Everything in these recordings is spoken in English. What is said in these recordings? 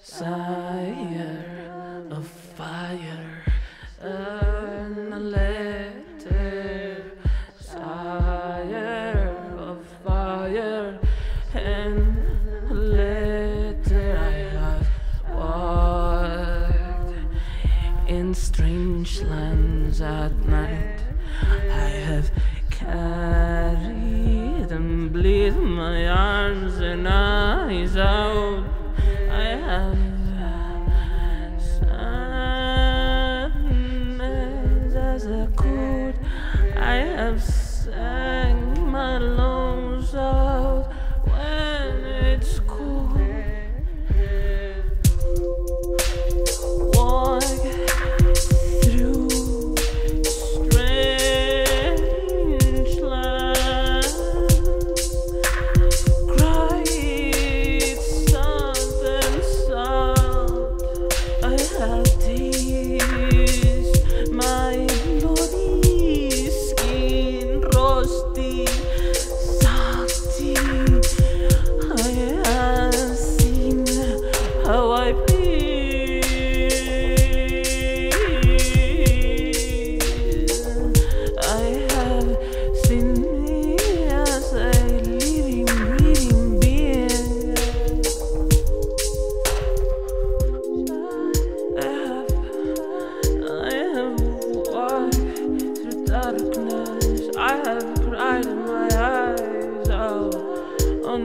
Sire of fire and a letter. Sire of fire and a letter. I have walked in strange lands at night. I have carried and bleed my eyes. I have sang my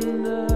in the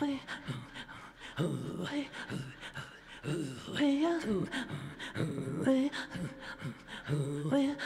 喂，喂，喂呀，喂，喂。